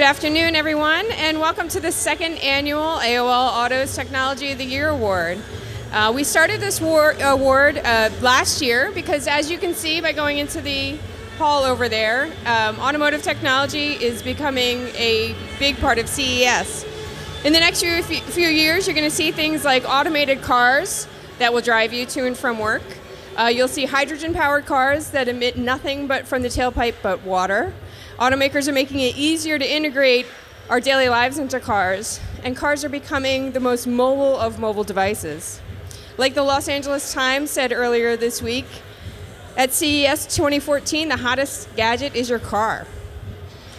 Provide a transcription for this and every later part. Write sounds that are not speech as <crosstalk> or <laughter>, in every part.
Good afternoon, everyone, and welcome to the second annual AOL Autos Technology of the Year Award. Uh, we started this war- award uh, last year because, as you can see by going into the hall over there, um, automotive technology is becoming a big part of CES. In the next few, years, you're going to see things like automated cars that will drive you to and from work. Uh, you'll see hydrogen powered cars that emit nothing but from the tailpipe but water. Automakers are making it easier to integrate our daily lives into cars, and cars are becoming the most mobile of mobile devices. Like the Los Angeles Times said earlier this week, at CES 2014, the hottest gadget is your car.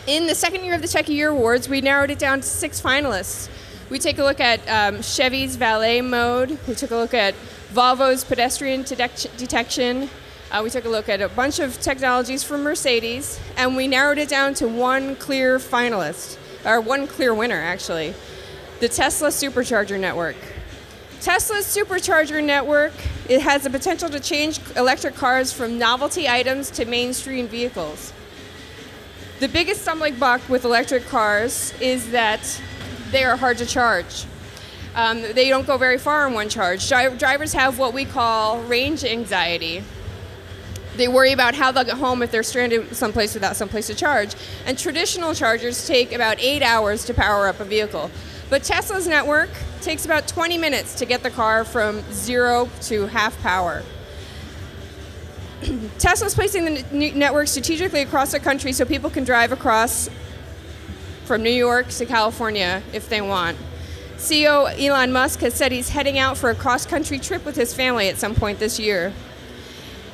In the second year of the Tech Year Awards, we narrowed it down to six finalists. We take a look at um, Chevy's valet mode, we took a look at Volvo's pedestrian detection, uh, we took a look at a bunch of technologies from Mercedes, and we narrowed it down to one clear finalist, or one clear winner, actually the Tesla Supercharger Network. Tesla's Supercharger Network it has the potential to change electric cars from novelty items to mainstream vehicles. The biggest stumbling block with electric cars is that they are hard to charge. Um, they don't go very far in one charge. Dri- drivers have what we call range anxiety, they worry about how they'll get home if they're stranded someplace without someplace to charge. And traditional chargers take about eight hours to power up a vehicle. But Tesla's network takes about 20 minutes to get the car from zero to half power. <clears throat> Tesla's placing the network strategically across the country so people can drive across from New York to California if they want. CEO Elon Musk has said he's heading out for a cross country trip with his family at some point this year.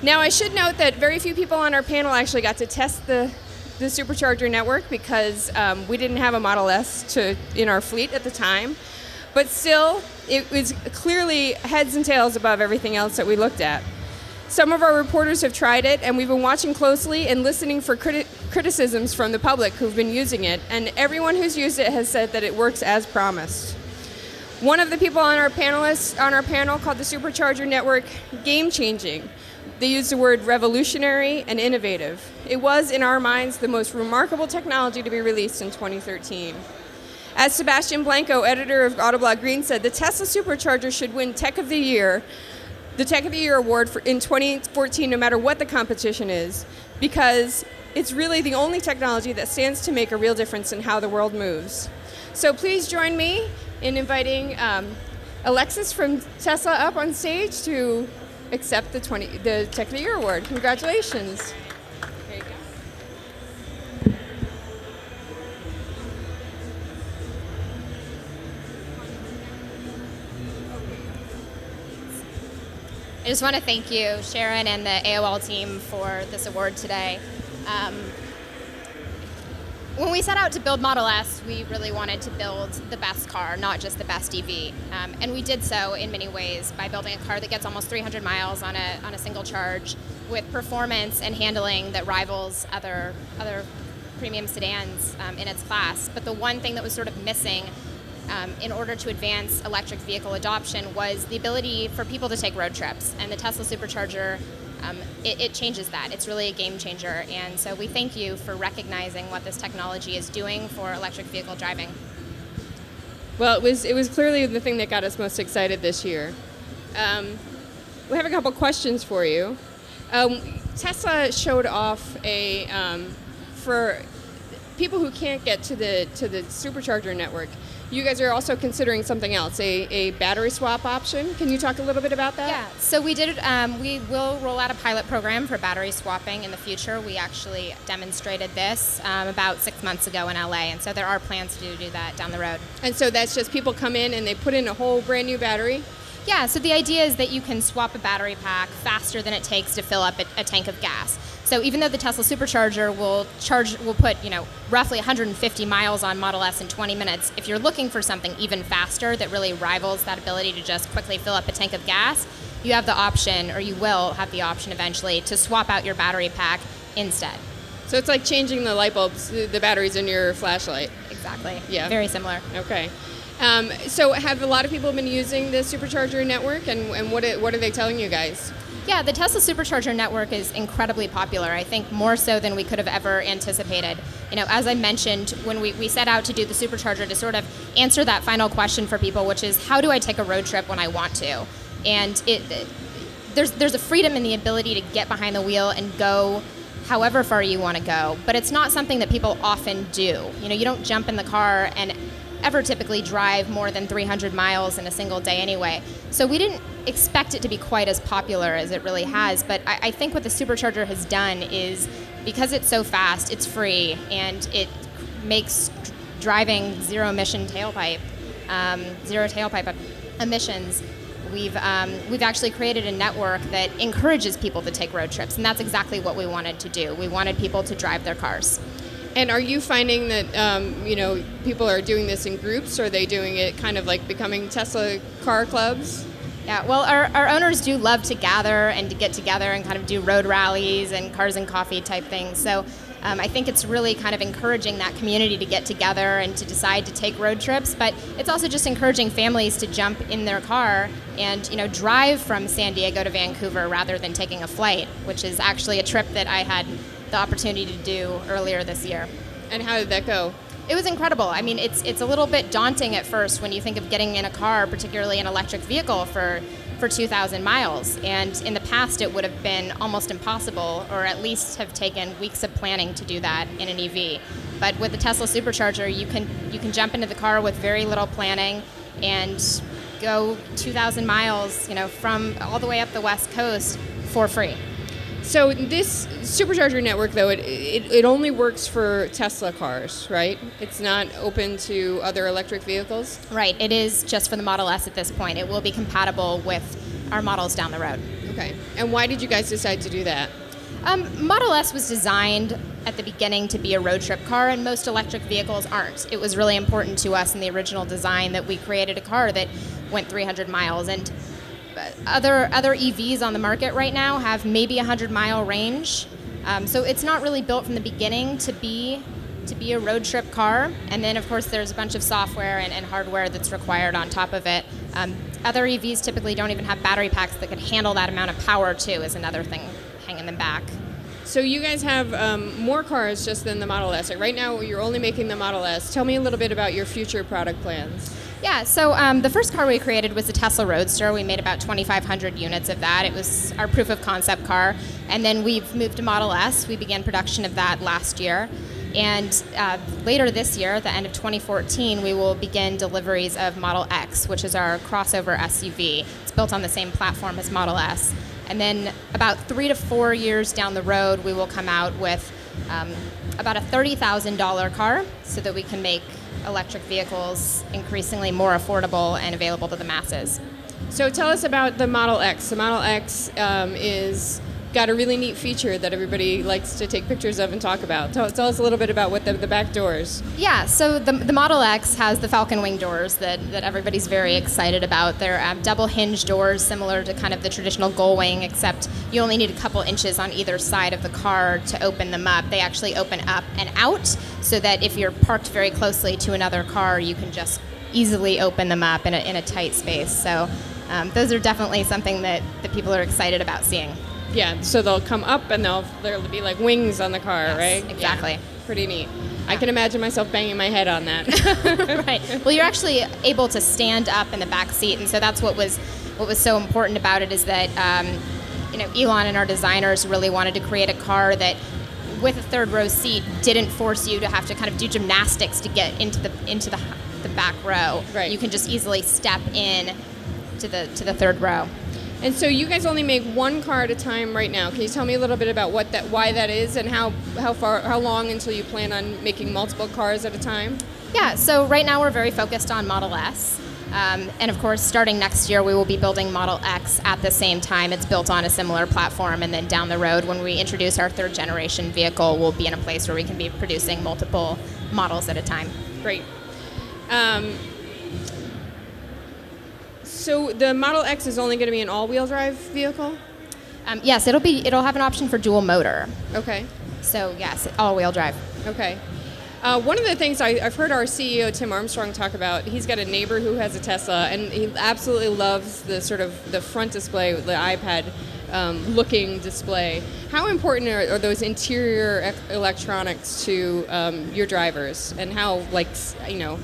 Now, I should note that very few people on our panel actually got to test the, the supercharger network because um, we didn't have a Model S to, in our fleet at the time. But still, it was clearly heads and tails above everything else that we looked at. Some of our reporters have tried it, and we've been watching closely and listening for criti- criticisms from the public who've been using it, and everyone who's used it has said that it works as promised. One of the people on our panelists on our panel called the Supercharger Network game changing they used the word revolutionary and innovative. It was, in our minds, the most remarkable technology to be released in 2013. As Sebastian Blanco, editor of Autoblog Green, said, the Tesla Supercharger should win Tech of the Year, the Tech of the Year award for, in 2014, no matter what the competition is, because it's really the only technology that stands to make a real difference in how the world moves. So please join me in inviting um, Alexis from Tesla up on stage to accept the 20 the Tech of the Year award. Congratulations. I just want to thank you, Sharon, and the AOL team for this award today. Um, when we set out to build Model S, we really wanted to build the best car, not just the best EV. Um, and we did so in many ways by building a car that gets almost 300 miles on a, on a single charge with performance and handling that rivals other, other premium sedans um, in its class. But the one thing that was sort of missing um, in order to advance electric vehicle adoption was the ability for people to take road trips. And the Tesla Supercharger um, it, it, changes that. It's really a game changer. And so we thank you for recognizing what this technology is doing for electric vehicle driving. Well, it was, it was clearly the thing that got us most excited this year. Um, we have a couple questions for you. Um, Tesla showed off a, um, for people who can't get to the, to the supercharger network, you guys are also considering something else, a, a battery swap option. Can you talk a little bit about that? Yeah, so we did, um, we will roll out a pilot program for battery swapping in the future. We actually demonstrated this um, about six months ago in LA, and so there are plans to do that down the road. And so that's just people come in and they put in a whole brand new battery? Yeah, so the idea is that you can swap a battery pack faster than it takes to fill up a, a tank of gas. So even though the Tesla Supercharger will charge will put, you know, roughly 150 miles on Model S in 20 minutes, if you're looking for something even faster that really rivals that ability to just quickly fill up a tank of gas, you have the option or you will have the option eventually to swap out your battery pack instead. So it's like changing the light bulbs, the batteries in your flashlight. Exactly. Yeah. Very similar. Okay. Um, so have a lot of people been using the supercharger network and, and what, what are they telling you guys? Yeah, the Tesla Supercharger network is incredibly popular. I think more so than we could have ever anticipated. You know, as I mentioned, when we, we set out to do the Supercharger to sort of answer that final question for people, which is how do I take a road trip when I want to? And it, it there's there's a freedom in the ability to get behind the wheel and go however far you want to go, but it's not something that people often do. You know, you don't jump in the car and ever typically drive more than 300 miles in a single day anyway. So we didn't expect it to be quite as popular as it really has. But I, I think what the supercharger has done is because it's so fast, it's free, and it makes driving zero emission tailpipe, um, zero tailpipe emissions. We've, um, we've actually created a network that encourages people to take road trips, and that's exactly what we wanted to do. We wanted people to drive their cars. And are you finding that um, you know people are doing this in groups, or are they doing it kind of like becoming Tesla car clubs? Yeah, well, our, our owners do love to gather and to get together and kind of do road rallies and cars and coffee type things. So um, I think it's really kind of encouraging that community to get together and to decide to take road trips. But it's also just encouraging families to jump in their car and you know drive from San Diego to Vancouver rather than taking a flight, which is actually a trip that I had the opportunity to do earlier this year. And how did that go? It was incredible. I mean, it's it's a little bit daunting at first when you think of getting in a car, particularly an electric vehicle for for 2,000 miles. And in the past, it would have been almost impossible, or at least have taken weeks of planning to do that in an EV. But with the Tesla Supercharger, you can you can jump into the car with very little planning and go 2,000 miles, you know, from all the way up the West Coast for free. So this supercharger network, though, it, it, it only works for Tesla cars, right? It's not open to other electric vehicles? Right. It is just for the Model S at this point. It will be compatible with our models down the road. Okay. And why did you guys decide to do that? Um, Model S was designed at the beginning to be a road trip car, and most electric vehicles aren't. It was really important to us in the original design that we created a car that went 300 miles. And other other EVs on the market right now have maybe a hundred mile range, um, so it's not really built from the beginning to be to be a road trip car. And then of course there's a bunch of software and, and hardware that's required on top of it. Um, other EVs typically don't even have battery packs that could handle that amount of power too. Is another thing hanging them back. So you guys have um, more cars just than the Model S. Right now, you're only making the Model S. Tell me a little bit about your future product plans. Yeah, so um, the first car we created was the Tesla Roadster. We made about 2,500 units of that. It was our proof of concept car. And then we've moved to Model S. We began production of that last year. And uh, later this year, the end of 2014, we will begin deliveries of Model X, which is our crossover SUV. It's built on the same platform as Model S. And then about three to four years down the road, we will come out with um, about a $30,000 car so that we can make electric vehicles increasingly more affordable and available to the masses. So tell us about the Model X. The Model X um, is got a really neat feature that everybody likes to take pictures of and talk about. Tell, tell us a little bit about what the, the back doors. Yeah, so the, the Model X has the Falcon Wing doors that, that everybody's very excited about. They're um, double hinge doors, similar to kind of the traditional gull wing, except you only need a couple inches on either side of the car to open them up. They actually open up and out so that if you're parked very closely to another car, you can just easily open them up in a, in a tight space. So um, those are definitely something that, that people are excited about seeing. Yeah, so they'll come up and they'll there'll be like wings on the car, yes, right? Exactly. Yeah, pretty neat. I can imagine myself banging my head on that. <laughs> right. <laughs> Well, you're actually able to stand up in the back seat, and so that's what was what was so important about it is that um, you know Elon and our designers really wanted to create a car that with a third row seat didn't force you to have to kind of do gymnastics to get into the into the the back row. Right. You can just easily step in to the to the third row. And so you guys only make one car at a time right now. Can you tell me a little bit about what that, why that is, and how how far, how long until you plan on making multiple cars at a time? Yeah. So right now we're very focused on Model S. Um, and of course, starting next year, we will be building Model X at the same time. It's built on a similar platform, and then down the road, when we introduce our third generation vehicle, we'll be in a place where we can be producing multiple models at a time. Great. Um, so the Model X is only going to be an all-wheel drive vehicle. Um, yes, it'll be. It'll have an option for dual motor. Okay. So yes, all-wheel drive. Okay. Uh, one of the things I, have heard our CEO Tim Armstrong talk about, he's got a neighbor who has a Tesla, and he absolutely loves the sort of the front display, the iPad um, looking display. How important are, are those interior ec- electronics to um, your drivers, and how like you know?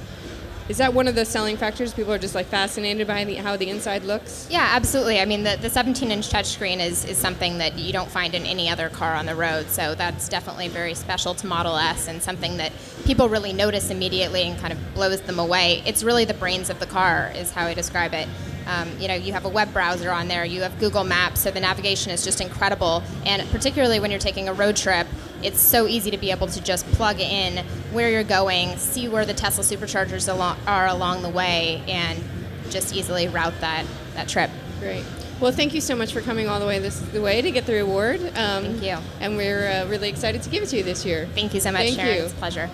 Is that one of the selling factors? People are just like fascinated by the, how the inside looks. Yeah, absolutely. I mean, the, the 17 inch touchscreen is, is something that you don't find in any other car on the road. So that's definitely very special to Model S and something that people really notice immediately and kind of blows them away. It's really the brains of the car, is how I describe it. Um, you know, you have a web browser on there, you have Google Maps, so the navigation is just incredible. And particularly when you're taking a road trip, it's so easy to be able to just plug in where you're going, see where the Tesla superchargers are along the way, and just easily route that, that trip. Great. Well, thank you so much for coming all the way this the way to get the reward. Um, Thank you. And we're uh, really excited to give it to you this year. Thank you so much, Thank Sharon. you. It's a pleasure.